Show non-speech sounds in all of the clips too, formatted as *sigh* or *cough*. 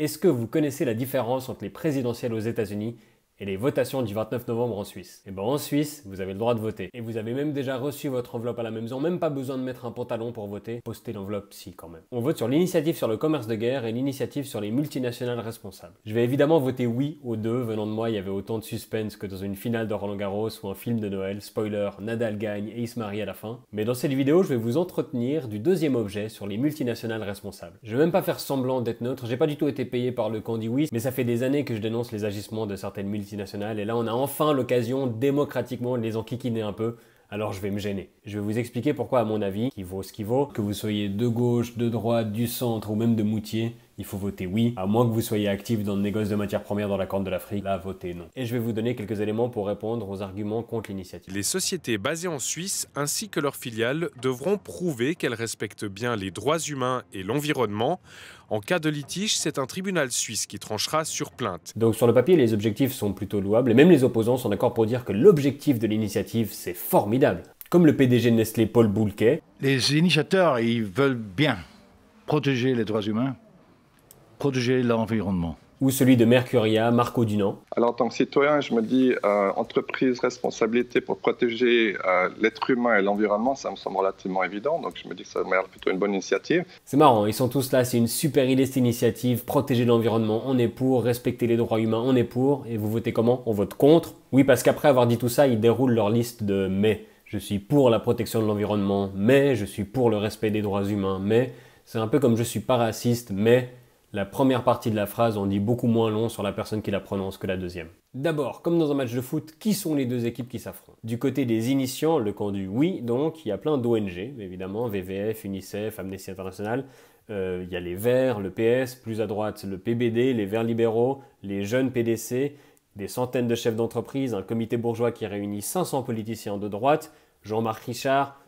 Est-ce que vous connaissez la différence entre les présidentielles aux États-Unis et les votations du 29 novembre en Suisse. Et eh bien en Suisse, vous avez le droit de voter. Et vous avez même déjà reçu votre enveloppe à la maison, même pas besoin de mettre un pantalon pour voter. Postez l'enveloppe si quand même. On vote sur l'initiative sur le commerce de guerre et l'initiative sur les multinationales responsables. Je vais évidemment voter oui aux deux. Venant de moi, il y avait autant de suspense que dans une finale de Roland Garros ou un film de Noël. Spoiler, Nadal gagne et il se marie à la fin. Mais dans cette vidéo, je vais vous entretenir du deuxième objet sur les multinationales responsables. Je vais même pas faire semblant d'être neutre, j'ai pas du tout été payé par le candy oui, mais ça fait des années que je dénonce les agissements de certaines multinationales et là on a enfin l'occasion démocratiquement de les enquiquiner un peu. Alors je vais me gêner. Je vais vous expliquer pourquoi, à mon avis, qui vaut ce qui vaut, que vous soyez de gauche, de droite, du centre ou même de Moutier, il faut voter oui, à moins que vous soyez actif dans le négoce de matières premières dans la Corne de l'Afrique, là votez non. Et je vais vous donner quelques éléments pour répondre aux arguments contre l'initiative. Les sociétés basées en Suisse ainsi que leurs filiales devront prouver qu'elles respectent bien les droits humains et l'environnement. En cas de litige, c'est un tribunal suisse qui tranchera sur plainte. Donc sur le papier, les objectifs sont plutôt louables et même les opposants sont d'accord pour dire que l'objectif de l'initiative, c'est formidable. Comme le PDG de Nestlé, Paul Boulquet. Les initiateurs, ils veulent bien protéger les droits humains, protéger l'environnement ou celui de Mercuria, Marco Dunant. Alors, en tant que citoyen, je me dis, euh, entreprise, responsabilité pour protéger euh, l'être humain et l'environnement, ça me semble relativement évident. Donc, je me dis que ça m'a l'air plutôt une bonne initiative. C'est marrant, ils sont tous là, c'est une super idée cette initiative. Protéger l'environnement, on est pour. Respecter les droits humains, on est pour. Et vous votez comment? On vote contre Oui, parce qu'après avoir dit tout ça, ils déroulent leur liste de mais. Je suis pour la protection de l'environnement, mais je suis pour le respect des droits humains, mais c'est un peu comme je suis pas raciste, mais la première partie de la phrase en dit beaucoup moins long sur la personne qui la prononce que la deuxième. D'abord, comme dans un match de foot, qui sont les deux équipes qui s'affrontent? Du côté des initiants, le camp du oui, donc, il y a plein d'ONG, évidemment, VVF, UNICEF, Amnesty International. Euh, il y a les Verts, le PS, plus à droite le PBD, les Verts libéraux, les jeunes PDC, des centaines de chefs d'entreprise, un comité bourgeois qui réunit 500 politiciens de droite, Jean-Marc Richard,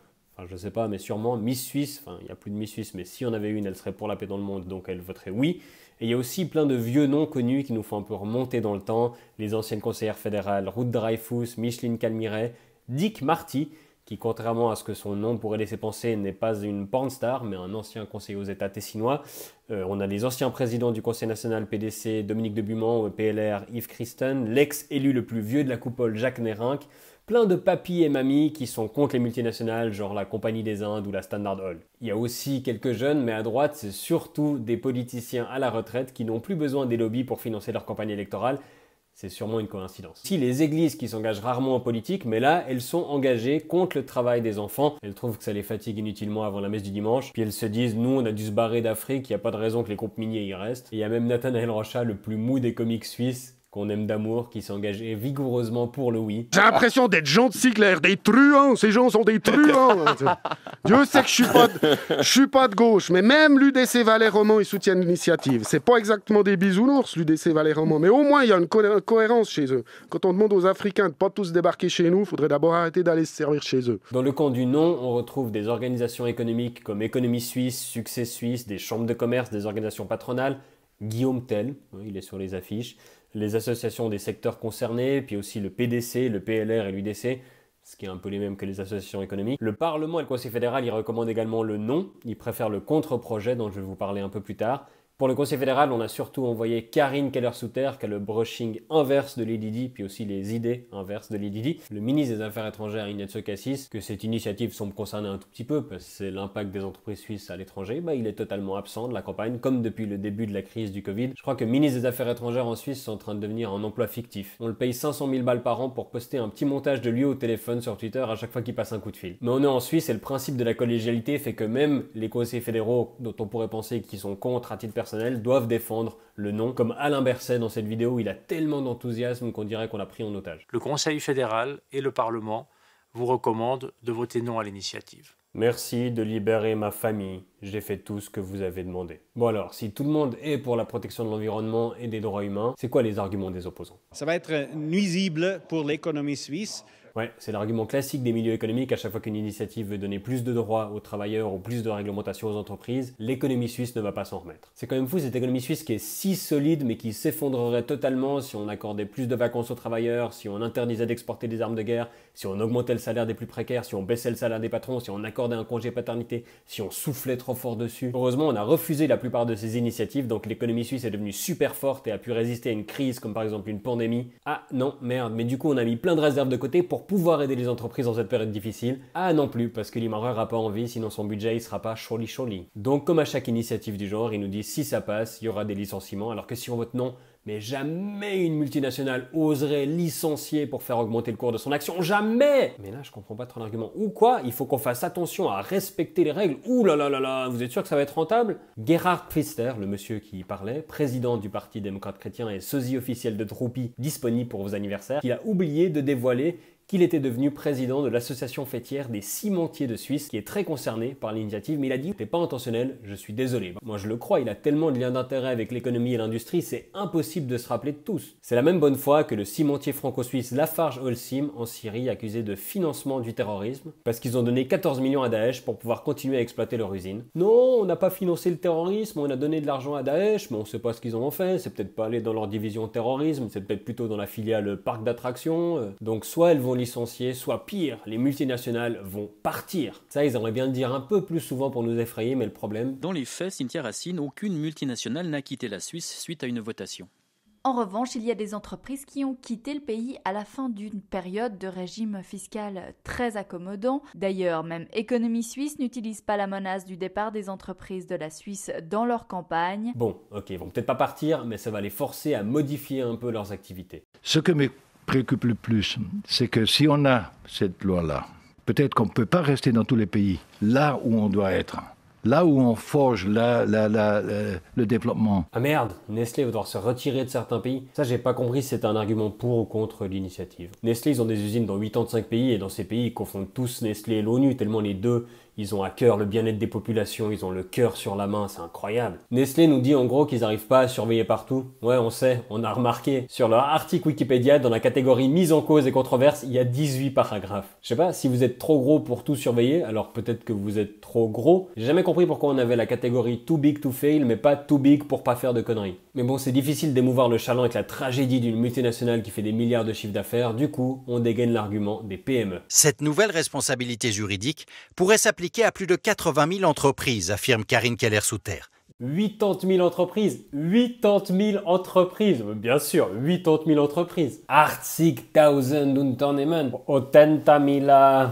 je sais pas, mais sûrement Miss Suisse, enfin il n'y a plus de Miss Suisse, mais si on avait une, elle serait pour la paix dans le monde, donc elle voterait oui. Et il y a aussi plein de vieux noms connus qui nous font un peu remonter dans le temps, les anciennes conseillères fédérales Ruth Dreyfus, Micheline Calmiret, Dick Marty, qui contrairement à ce que son nom pourrait laisser penser n'est pas une porn star, mais un ancien conseiller aux États tessinois. Euh, on a les anciens présidents du Conseil national PDC, Dominique de Buman, PLR, Yves Christen, l'ex-élu le plus vieux de la coupole, Jacques Nérinck, plein de papis et mamies qui sont contre les multinationales, genre la Compagnie des Indes ou la Standard Oil. Il y a aussi quelques jeunes, mais à droite, c'est surtout des politiciens à la retraite qui n'ont plus besoin des lobbies pour financer leur campagne électorale. C'est sûrement une coïncidence. Si les églises qui s'engagent rarement en politique, mais là, elles sont engagées contre le travail des enfants. Elles trouvent que ça les fatigue inutilement avant la messe du dimanche. Puis elles se disent, nous, on a dû se barrer d'Afrique, il n'y a pas de raison que les groupes miniers y restent. Et il y a même Nathanaël Rocha, le plus mou des comiques suisses, qu'on aime d'amour, qui s'engageait vigoureusement pour le oui. J'ai l'impression d'être gentil, Claire, des truands, ces gens sont des truands. *laughs* Dieu sait que je suis pas, je suis pas de gauche, mais même l'UDC Valais Roman, ils soutiennent l'initiative. C'est pas exactement des bisounours, l'UDC Valais Roman, mais au moins il y a une cohérence chez eux. Quand on demande aux Africains de pas tous débarquer chez nous, il faudrait d'abord arrêter d'aller se servir chez eux. Dans le camp du non, on retrouve des organisations économiques comme Économie Suisse, Succès Suisse, des chambres de commerce, des organisations patronales, Guillaume Tell, hein, il est sur les affiches, les associations des secteurs concernés, puis aussi le PDC, le PLR et l'UDC, ce qui est un peu les mêmes que les associations économiques. Le Parlement et le Conseil fédéral y recommandent également le non, ils préfèrent le contre-projet dont je vais vous parler un peu plus tard. Pour le Conseil fédéral, on a surtout envoyé Karine Keller-Souter, qui a le brushing inverse de l'EDD, puis aussi les idées inverses de l'EDD. Le ministre des Affaires étrangères, Ignazio Cassis, que cette initiative semble concerner un tout petit peu, parce que c'est l'impact des entreprises suisses à l'étranger, bah, il est totalement absent de la campagne, comme depuis le début de la crise du Covid. Je crois que ministre des Affaires étrangères en Suisse, c'est en train de devenir un emploi fictif. On le paye 500 000 balles par an pour poster un petit montage de lui au téléphone sur Twitter à chaque fois qu'il passe un coup de fil. Mais on est en Suisse et le principe de la collégialité fait que même les conseillers fédéraux, dont on pourrait penser qu'ils sont contre à titre personnel, doivent défendre le nom, comme Alain Berset dans cette vidéo, il a tellement d'enthousiasme qu'on dirait qu'on l'a pris en otage. Le Conseil fédéral et le Parlement vous recommandent de voter non à l'initiative. Merci de libérer ma famille. J'ai fait tout ce que vous avez demandé. Bon alors, si tout le monde est pour la protection de l'environnement et des droits humains, c'est quoi les arguments des opposants? Ça va être nuisible pour l'économie suisse Ouais, c'est l'argument classique des milieux économiques à chaque fois qu'une initiative veut donner plus de droits aux travailleurs ou plus de réglementation aux entreprises, l'économie suisse ne va pas s'en remettre. C'est quand même fou cette économie suisse qui est si solide mais qui s'effondrerait totalement si on accordait plus de vacances aux travailleurs, si on interdisait d'exporter des armes de guerre, si on augmentait le salaire des plus précaires, si on baissait le salaire des patrons, si on accordait un congé paternité, si on soufflait trop fort dessus. Heureusement, on a refusé la plupart de ces initiatives, donc l'économie suisse est devenue super forte et a pu résister à une crise comme par exemple une pandémie. Ah non, merde, mais du coup on a mis plein de réserves de côté pour pouvoir aider les entreprises dans cette période difficile. Ah non plus, parce que Limarer n'a pas envie, sinon son budget il sera pas choli choli. Donc comme à chaque initiative du genre, il nous dit si ça passe, il y aura des licenciements, alors que si on vote non, mais jamais une multinationale oserait licencier pour faire augmenter le cours de son action. Jamais Mais là, je comprends pas trop l'argument. Ou quoi? Il faut qu'on fasse attention à respecter les règles. Ouh là là là là Vous êtes sûr que ça va être rentable? Gerhard Pfister, le monsieur qui parlait, président du Parti démocrate chrétien et sosie officiel de Troupi, disponible pour vos anniversaires, il a oublié de dévoiler qu'il était devenu président de l'association fêtière des cimentiers de Suisse, qui est très concerné par l'initiative, mais il a dit c'était pas intentionnel, je suis désolé. Moi je le crois, il a tellement de liens d'intérêt avec l'économie et l'industrie, c'est impossible de se rappeler de tous. C'est la même bonne foi que le cimentier franco-suisse Lafarge Holcim en Syrie, accusé de financement du terrorisme, parce qu'ils ont donné 14 millions à Daesh pour pouvoir continuer à exploiter leur usine. Non, on n'a pas financé le terrorisme, on a donné de l'argent à Daesh, mais on sait pas ce qu'ils en ont fait, c'est peut-être pas aller dans leur division terrorisme, c'est peut-être plutôt dans la filiale parc d'attractions. Donc soit elles vont licencier, soit pire, les multinationales vont partir. Ça, ils aimeraient bien le dire un peu plus souvent pour nous effrayer, mais le problème... Dans les faits, Cynthia Racine, aucune multinationale n'a quitté la Suisse suite à une votation. En revanche, il y a des entreprises qui ont quitté le pays à la fin d'une période de régime fiscal très accommodant. D'ailleurs, même Économie Suisse n'utilise pas la menace du départ des entreprises de la Suisse dans leur campagne. Bon, ok, ils vont peut-être pas partir, mais ça va les forcer à modifier un peu leurs activités. Ce que me préoccupe le plus, c'est que si on a cette loi-là, peut-être qu'on ne peut pas rester dans tous les pays là où on doit être. Là où on forge le développement. Ah merde, Nestlé va devoir se retirer de certains pays. Ça, j'ai pas compris si c'était un argument pour ou contre l'initiative. Nestlé, ils ont des usines dans 85 pays et dans ces pays, ils confondent tous Nestlé et l'ONU tellement les deux ils ont à cœur le bien-être des populations, ils ont le cœur sur la main, c'est incroyable. Nestlé nous dit en gros qu'ils n'arrivent pas à surveiller partout. Ouais, on sait, on a remarqué. Sur leur article Wikipédia, dans la catégorie mise en cause et controverse, il y a 18 paragraphes. Je sais pas, si vous êtes trop gros pour tout surveiller, alors peut-être que vous êtes trop gros. J'ai jamais compris pourquoi on avait la catégorie too big to fail, mais pas too big pour pas faire de conneries. Mais bon, c'est difficile d'émouvoir le chaland avec la tragédie d'une multinationale qui fait des milliards de chiffres d'affaires. Du coup, on dégaine l'argument des PME. Cette nouvelle responsabilité juridique pourrait s'appliquer à plus de 80 000 entreprises, affirme Karine Keller-Souter. 80 000 entreprises 80 000 entreprises Bien sûr, 80 000 entreprises 80.000 Unternehmen 80.000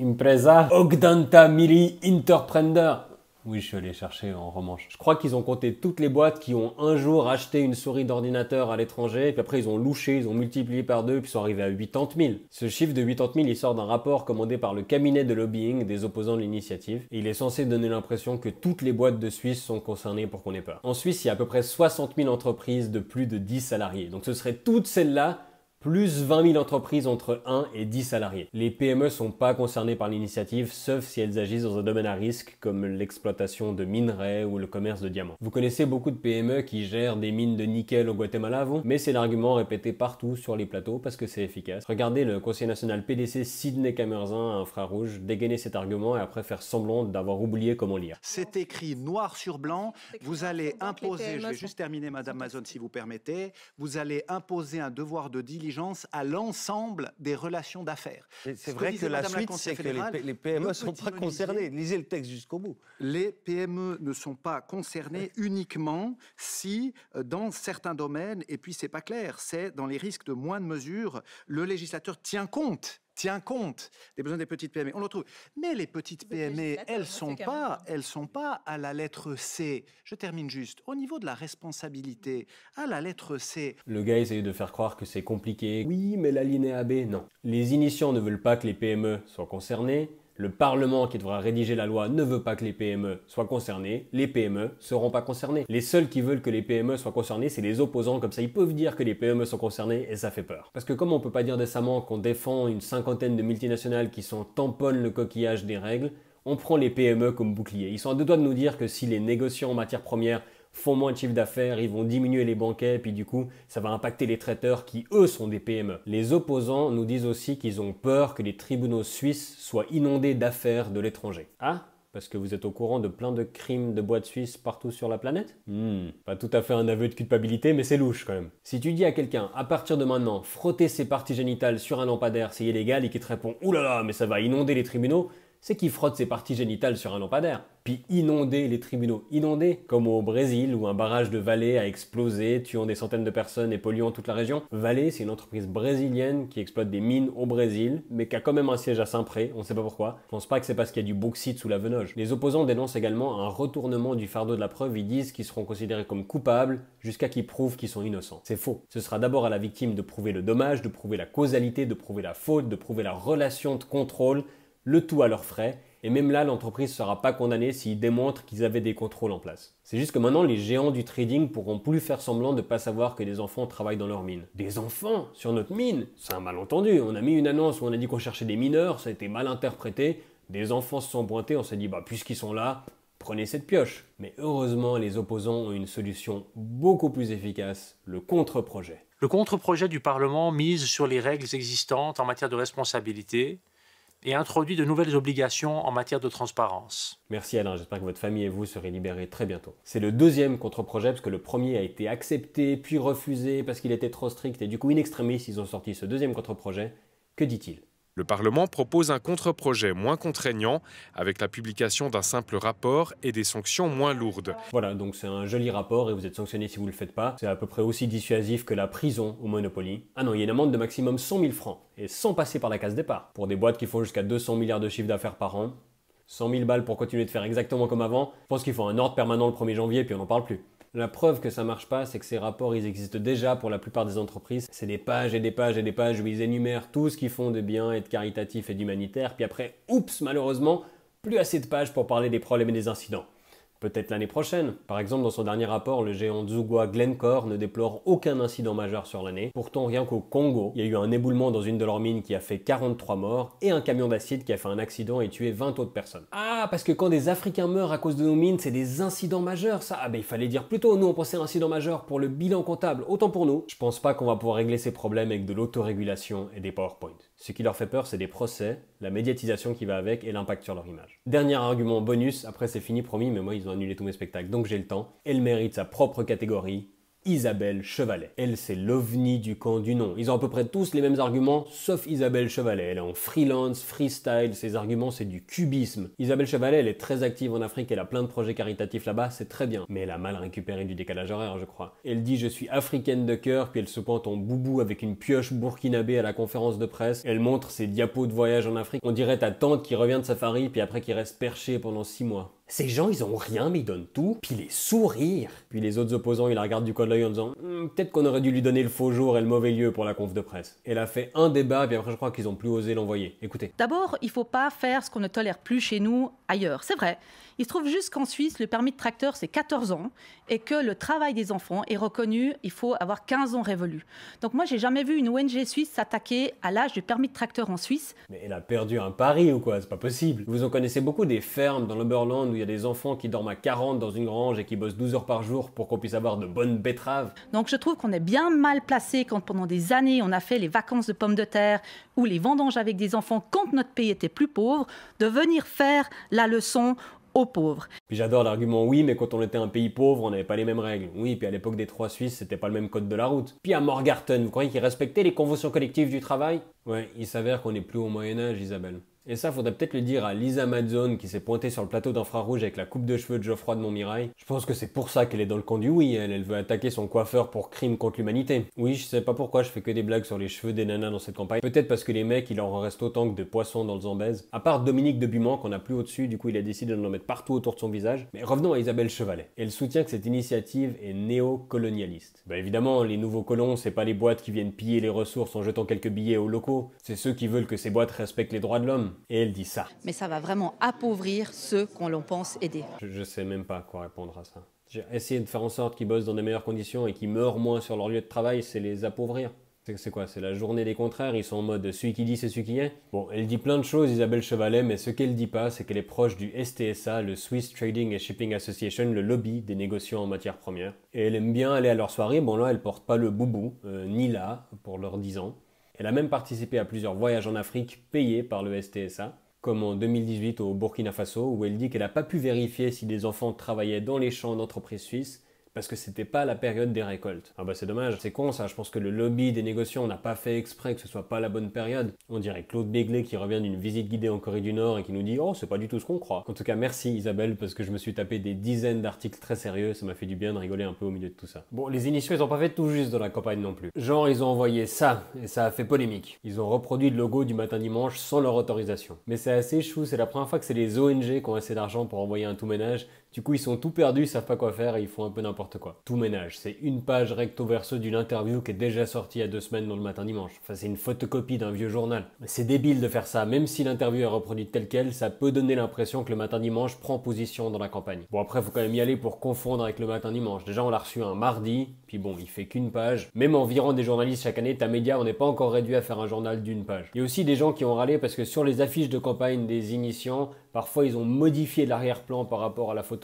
impresa 80.000 entrepreneurs oui, je suis allé chercher en remanche. Je crois qu'ils ont compté toutes les boîtes qui ont un jour acheté une souris d'ordinateur à l'étranger, puis après ils ont louché, ils ont multiplié par deux, puis ils sont arrivés à 80 000. Ce chiffre de 80 000, il sort d'un rapport commandé par le cabinet de lobbying des opposants de l'initiative, il est censé donner l'impression que toutes les boîtes de Suisse sont concernées pour qu'on ait peur. En Suisse, il y a à peu près 60 000 entreprises de plus de 10 salariés. Donc ce serait toutes celles-là plus 20 000 entreprises entre 1 et 10 salariés. Les PME sont pas concernées par l'initiative, sauf si elles agissent dans un domaine à risque comme l'exploitation de minerais ou le commerce de diamants. Vous connaissez beaucoup de PME qui gèrent des mines de nickel au Guatemala, vous? Mais c'est l'argument répété partout sur les plateaux parce que c'est efficace. Regardez le conseiller national PDC Sidney Camerzin, infrarouge, dégainer cet argument et après faire semblant d'avoir oublié comment lire. C'est écrit noir sur blanc. Vous allez imposer, je vais juste terminer Madame Mazon si vous permettez, vous allez imposer un devoir de diligence à l'ensemble des relations d'affaires. C'est vrai que la suite, c'est que les, PME ne sont pas concernées. Lisez le texte jusqu'au bout. Les PME ne sont pas concernées uniquement si, euh, dans certains domaines, et puis c'est pas clair, c'est dans les risques de moins de mesures, le législateur tient compte tient compte des besoins des petites PME. On le retrouve. Mais les petites PME, elles sont pas, elles sont pas à la lettre C. Je termine juste. Au niveau de la responsabilité, à la lettre C. Le gars essaye de faire croire que c'est compliqué. Oui, mais la ligne AB, non. Les initiants ne veulent pas que les PME soient concernées. Le Parlement qui devra rédiger la loi ne veut pas que les PME soient concernées, les PME seront pas concernées. Les seuls qui veulent que les PME soient concernées, c'est les opposants, comme ça ils peuvent dire que les PME sont concernées et ça fait peur. Parce que comme on peut pas dire décemment qu'on défend une cinquantaine de multinationales qui sont tamponnent le coquillage des règles, on prend les PME comme bouclier. Ils sont à deux doigts de nous dire que si les négociants en matière première font moins de chiffre d'affaires, ils vont diminuer les banquets, puis du coup, ça va impacter les traiteurs qui, eux, sont des PME. Les opposants nous disent aussi qu'ils ont peur que les tribunaux suisses soient inondés d'affaires de l'étranger. Ah parce que vous êtes au courant de plein de crimes de boîtes suisses partout sur la planète? Hmm, Pas tout à fait un aveu de culpabilité, mais c'est louche quand même. Si tu dis à quelqu'un, à partir de maintenant, frotter ses parties génitales sur un lampadaire, c'est illégal, et qu'il te répond, oulala, mais ça va inonder les tribunaux, c'est qu'il frotte ses parties génitales sur un lampadaire, puis inonder les tribunaux. Inonder, comme au Brésil où un barrage de Vallée a explosé, tuant des centaines de personnes et polluant toute la région. Vallée, c'est une entreprise brésilienne qui exploite des mines au Brésil, mais qui a quand même un siège à Saint-Pré, on ne sait pas pourquoi. Je pense pas que c'est parce qu'il y a du bauxite sous la Venoge. Les opposants dénoncent également un retournement du fardeau de la preuve, ils disent qu'ils seront considérés comme coupables jusqu'à qu'ils prouvent qu'ils sont innocents. C'est faux. Ce sera d'abord à la victime de prouver le dommage, de prouver la causalité, de prouver la faute, de prouver la relation de contrôle le tout à leurs frais, et même là, l'entreprise ne sera pas condamnée s'ils démontrent qu'ils avaient des contrôles en place. C'est juste que maintenant, les géants du trading pourront plus faire semblant de ne pas savoir que des enfants travaillent dans leur mine. Des enfants sur notre mine? C'est un malentendu. On a mis une annonce où on a dit qu'on cherchait des mineurs, ça a été mal interprété. Des enfants se sont pointés, on s'est dit, bah, puisqu'ils sont là, prenez cette pioche. Mais heureusement, les opposants ont une solution beaucoup plus efficace, le contre-projet. Le contre-projet du Parlement mise sur les règles existantes en matière de responsabilité, et introduit de nouvelles obligations en matière de transparence. Merci Alain, j'espère que votre famille et vous serez libérés très bientôt. C'est le deuxième contre-projet parce que le premier a été accepté puis refusé parce qu'il était trop strict et du coup in extremis ils ont sorti ce deuxième contre-projet. Que dit-il? Le Parlement propose un contre-projet moins contraignant avec la publication d'un simple rapport et des sanctions moins lourdes. Voilà, donc c'est un joli rapport et vous êtes sanctionné si vous ne le faites pas. C'est à peu près aussi dissuasif que la prison au Monopoly. Ah non, il y a une amende de maximum 100 000 francs et sans passer par la case départ. Pour des boîtes qui font jusqu'à 200 milliards de chiffre d'affaires par an, 100 000 balles pour continuer de faire exactement comme avant, je pense qu'il faut un ordre permanent le 1er janvier puis on n'en parle plus. La preuve que ça marche pas, c'est que ces rapports, ils existent déjà pour la plupart des entreprises. C'est des pages et des pages et des pages où ils énumèrent tout ce qu'ils font de bien et de caritatif et d'humanitaire. Puis après, oups, malheureusement, plus assez de pages pour parler des problèmes et des incidents. Peut-être l'année prochaine. Par exemple, dans son dernier rapport, le géant Zugwa Glencore ne déplore aucun incident majeur sur l'année. Pourtant, rien qu'au Congo, il y a eu un éboulement dans une de leurs mines qui a fait 43 morts et un camion d'acide qui a fait un accident et tué 20 autres personnes. Ah, parce que quand des Africains meurent à cause de nos mines, c'est des incidents majeurs, ça Ah ben il fallait dire plutôt, nous on pensait incident majeur pour le bilan comptable, autant pour nous. Je pense pas qu'on va pouvoir régler ces problèmes avec de l'autorégulation et des PowerPoint. Ce qui leur fait peur, c'est des procès, la médiatisation qui va avec et l'impact sur leur image. Dernier argument bonus, après c'est fini promis, mais moi ils ont annulé tous mes spectacles, donc j'ai le temps. Elle mérite sa propre catégorie, Isabelle Chevalet. Elle, c'est l'ovni du camp du nom. Ils ont à peu près tous les mêmes arguments, sauf Isabelle Chevalet. Elle est en freelance, freestyle, ses arguments, c'est du cubisme. Isabelle Chevalet, elle est très active en Afrique, elle a plein de projets caritatifs là-bas, c'est très bien. Mais elle a mal récupéré du décalage horaire, je crois. Elle dit je suis africaine de cœur, puis elle se pointe en boubou avec une pioche burkinabé à la conférence de presse. Elle montre ses diapos de voyage en Afrique. On dirait ta tante qui revient de safari, puis après qui reste perchée pendant six mois. Ces gens, ils ont rien, mais ils donnent tout, puis les sourires. Puis les autres opposants, ils la regardent du coin de l'œil en disant hmm, peut-être qu'on aurait dû lui donner le faux jour et le mauvais lieu pour la conf de presse. Elle a fait un débat, puis après je crois qu'ils ont plus osé l'envoyer. Écoutez. D'abord, il faut pas faire ce qu'on ne tolère plus chez nous ailleurs. C'est vrai. Il se trouve juste qu'en Suisse, le permis de tracteur, c'est 14 ans et que le travail des enfants est reconnu, il faut avoir 15 ans révolus. Donc moi, j'ai jamais vu une ONG suisse s'attaquer à l'âge du permis de tracteur en Suisse. Mais elle a perdu un pari ou quoi? C'est pas possible. Vous en connaissez beaucoup des fermes dans l'Oberland où il y a des enfants qui dorment à 40 dans une grange et qui bossent 12 heures par jour pour qu'on puisse avoir de bonnes betteraves. Donc je trouve qu'on est bien mal placé quand pendant des années on a fait les vacances de pommes de terre ou les vendanges avec des enfants quand notre pays était plus pauvre, de venir faire la leçon aux j'adore l'argument oui, mais quand on était un pays pauvre, on n'avait pas les mêmes règles. Oui, puis à l'époque des trois Suisses, c'était pas le même code de la route. Puis à Morgarten, vous croyez qu'ils respectaient les conventions collectives du travail? Ouais, il s'avère qu'on n'est plus au Moyen Âge, Isabelle. Et ça, faudrait peut-être le dire à Lisa Madzone qui s'est pointée sur le plateau d'infrarouge avec la coupe de cheveux de Geoffroy de Montmirail. Je pense que c'est pour ça qu'elle est dans le camp du oui, elle, veut attaquer son coiffeur pour crime contre l'humanité. Oui, je sais pas pourquoi je fais que des blagues sur les cheveux des nanas dans cette campagne. Peut-être parce que les mecs, il en reste autant que de poissons dans le Zambèze. À part Dominique de Buman qu'on a plus au-dessus, du coup il a décidé de l'en mettre partout autour de son visage. Mais revenons à Isabelle Chevalet. Elle soutient que cette initiative est néo-colonialiste. Bah évidemment, les nouveaux colons, c'est pas les boîtes qui viennent piller les ressources en jetant quelques billets aux locaux. C'est ceux qui veulent que ces boîtes respectent les droits de l'homme. Et elle dit ça mais ça va vraiment appauvrir ceux qu'on l'on pense aider. Je, ne sais même pas quoi répondre à ça. J'ai essayé de faire en sorte qu'ils bossent dans des meilleures conditions et qu'ils meurent moins sur leur lieu de travail, c'est les appauvrir. C'est quoi? C'est la journée des contraires, ils sont en mode celui qui dit c'est celui qui est? Bon, elle dit plein de choses, Isabelle Chevalet, mais ce qu'elle dit pas, c'est qu'elle est proche du STSA, le Swiss Trading and Shipping Association, le lobby des négociants en matière première. Et elle aime bien aller à leur soirée, bon là, elle porte pas le boubou, euh, ni là, pour leurs 10 ans. Elle a même participé à plusieurs voyages en Afrique payés par le STSA comme en 2018 au Burkina Faso, où elle dit qu'elle n'a pas pu vérifier si des enfants travaillaient dans les champs d'entreprises suisses parce que c'était pas la période des récoltes. Ah bah c'est dommage, c'est con ça, je pense que le lobby des négociants n'a pas fait exprès que ce soit pas la bonne période. On dirait Claude Béglé qui revient d'une visite guidée en Corée du Nord et qui nous dit oh c'est pas du tout ce qu'on croit. En tout cas merci Isabelle parce que je me suis tapé des dizaines d'articles très sérieux, ça m'a fait du bien de rigoler un peu au milieu de tout ça. Bon les initiaux ils ont pas fait tout juste dans la campagne non plus. Genre ils ont envoyé ça et ça a fait polémique. Ils ont reproduit le logo du matin dimanche sans leur autorisation. Mais c'est assez chou, c'est la première fois que c'est les ONG qui ont assez d'argent pour envoyer un tout ménage. Du coup ils sont tout perdus, ils savent pas quoi faire et ils font un peu n'importe quoi. Tout ménage c'est une page recto verso d'une interview qui est déjà sortie il y a deux semaines dans le matin dimanche. Enfin, c'est une photocopie d'un vieux journal. C'est débile de faire ça, même si l'interview est reproduite telle quelle, ça peut donner l'impression que le matin dimanche prend position dans la campagne. Bon, après, faut quand même y aller pour confondre avec le matin dimanche. Déjà, on l'a reçu un mardi, puis bon, il fait qu'une page. Même environ des journalistes chaque année, ta média, on n'est pas encore réduit à faire un journal d'une page. Il y a aussi des gens qui ont râlé parce que sur les affiches de campagne des initiants, Parfois, ils ont modifié l'arrière-plan par rapport à la photo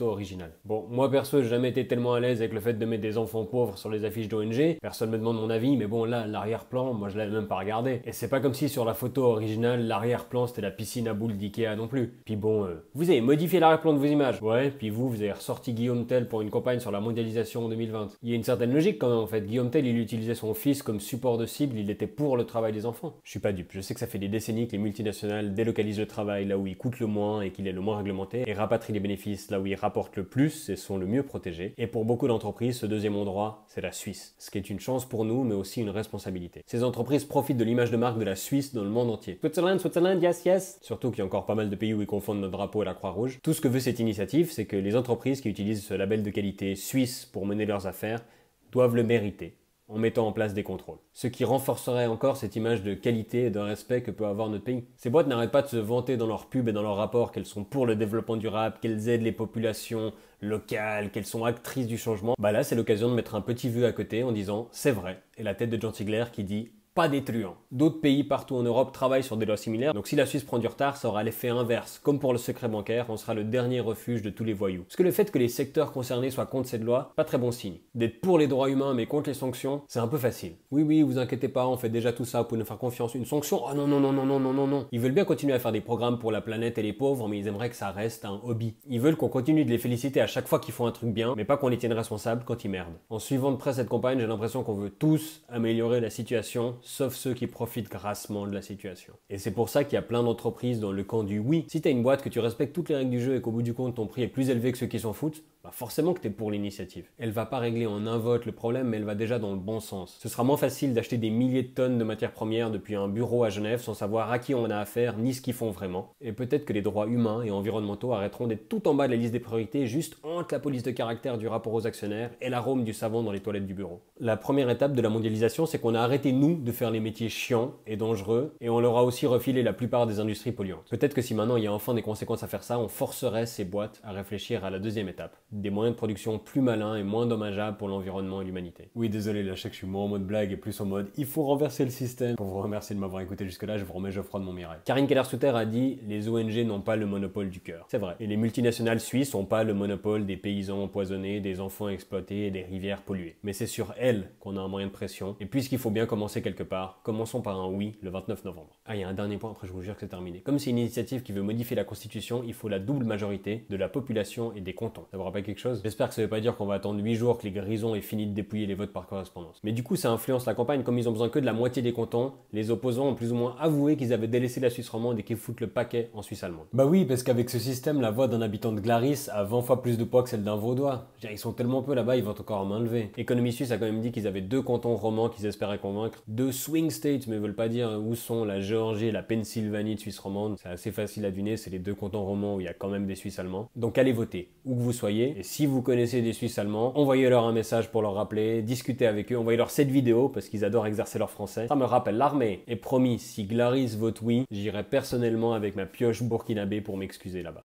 Bon, moi perso, j'ai jamais été tellement à l'aise avec le fait de mettre des enfants pauvres sur les affiches d'ONG. Personne me demande mon avis, mais bon, là, l'arrière-plan, moi, je l'avais même pas regardé. Et c'est pas comme si sur la photo originale, l'arrière-plan, c'était la piscine à boules d'Ikea non plus. Puis bon, euh, vous avez modifié l'arrière-plan de vos images. Ouais, puis vous, vous avez ressorti Guillaume Tell pour une campagne sur la mondialisation en 2020. Il y a une certaine logique quand même, en fait. Guillaume Tell, il utilisait son fils comme support de cible, il était pour le travail des enfants. Je suis pas dupe. Je sais que ça fait des décennies que les multinationales délocalisent le travail là où il coûte le moins et qu'il est le moins réglementé et rapatrie les bénéfices là où ils rapportent le plus et sont le mieux protégés. Et pour beaucoup d'entreprises, ce deuxième endroit, c'est la Suisse. Ce qui est une chance pour nous, mais aussi une responsabilité. Ces entreprises profitent de l'image de marque de la Suisse dans le monde entier. Switzerland, Switzerland, yes, yes. Surtout qu'il y a encore pas mal de pays où ils confondent notre drapeau et la Croix-Rouge. Tout ce que veut cette initiative, c'est que les entreprises qui utilisent ce label de qualité suisse pour mener leurs affaires doivent le mériter en mettant en place des contrôles. Ce qui renforcerait encore cette image de qualité et de respect que peut avoir notre pays. Ces boîtes n'arrêtent pas de se vanter dans leurs pubs et dans leurs rapports qu'elles sont pour le développement durable, qu'elles aident les populations locales, qu'elles sont actrices du changement. Bah là, c'est l'occasion de mettre un petit vœu à côté en disant c'est vrai. Et la tête de John Tigler qui dit pas des. D'autres pays partout en Europe travaillent sur des lois similaires, donc si la Suisse prend du retard, ça aura l'effet inverse. Comme pour le secret bancaire, on sera le dernier refuge de tous les voyous. Parce que le fait que les secteurs concernés soient contre cette loi, pas très bon signe. D'être pour les droits humains mais contre les sanctions, c'est un peu facile. Oui, oui, vous inquiétez pas, on fait déjà tout ça, pouvez nous faire confiance. Une sanction? Oh non, non, non, non, non, non, non, non. Ils veulent bien continuer à faire des programmes pour la planète et les pauvres, mais ils aimeraient que ça reste un hobby. Ils veulent qu'on continue de les féliciter à chaque fois qu'ils font un truc bien, mais pas qu'on les tienne responsables quand ils merdent. En suivant de près cette campagne, j'ai l'impression qu'on veut tous améliorer la situation, sauf ceux qui profite grassement de la situation. Et c'est pour ça qu'il y a plein d'entreprises dans le camp du oui. Si tu as une boîte que tu respectes toutes les règles du jeu et qu'au bout du compte ton prix est plus élevé que ceux qui s'en foutent, bah forcément que tu es pour l'initiative. Elle va pas régler en un vote le problème, mais elle va déjà dans le bon sens. Ce sera moins facile d'acheter des milliers de tonnes de matières premières depuis un bureau à Genève sans savoir à qui on a affaire ni ce qu'ils font vraiment. Et peut-être que les droits humains et environnementaux arrêteront d'être tout en bas de la liste des priorités, juste entre la police de caractère du rapport aux actionnaires et l'arôme du savon dans les toilettes du bureau. La première étape de la mondialisation, c'est qu'on a arrêté nous de faire les métiers chiants et dangereux, et on leur a aussi refilé la plupart des industries polluantes. Peut-être que si maintenant il y a enfin des conséquences à faire ça, on forcerait ces boîtes à réfléchir à la deuxième étape des moyens de production plus malins et moins dommageables pour l'environnement et l'humanité. Oui, désolé, là je sais que je suis moins en mode blague et plus en mode il faut renverser le système. Pour vous remercier de m'avoir écouté jusque-là, je vous remets Geoffroy de Montmirail. Karine Keller-Souter a dit les ONG n'ont pas le monopole du cœur. C'est vrai. Et les multinationales suisses n'ont pas le monopole des paysans empoisonnés, des enfants exploités et des rivières polluées. Mais c'est sur elles qu'on a un moyen de pression. Et puisqu'il faut bien commencer quelque part, commençons par un oui le 29 novembre. Ah, il y a un dernier point, après je vous jure que c'est terminé. Comme c'est une initiative qui veut modifier la constitution, il faut la double majorité de la population et des cantons. Ça vous rappelle quelque chose J'espère que ça veut pas dire qu'on va attendre 8 jours que les grisons aient fini de dépouiller les votes par correspondance. Mais du coup, ça influence la campagne, comme ils ont besoin que de la moitié des cantons, les opposants ont plus ou moins avoué qu'ils avaient délaissé la Suisse romande et qu'ils foutent le paquet en Suisse allemande. Bah oui, parce qu'avec ce système, la voix d'un habitant de Glaris a 20 fois plus de poids que celle d'un vaudois. Ils sont tellement peu là-bas, ils vont encore en main levée. Économie suisse a quand même dit qu'ils avaient deux cantons romans qu'ils espéraient convaincre, deux swing states, mais veulent pas dire où sont la Géorgie et la Pennsylvanie de Suisse romande. C'est assez facile à deviner, c'est les deux cantons romans où il y a quand même des Suisses allemands. Donc allez voter, où que vous soyez. Et si vous connaissez des Suisses allemands, envoyez-leur un message pour leur rappeler, discutez avec eux, envoyez-leur cette vidéo parce qu'ils adorent exercer leur français. Ça me rappelle l'armée. Et promis, si Glaris vote oui, j'irai personnellement avec ma pioche burkinabé pour m'excuser là-bas.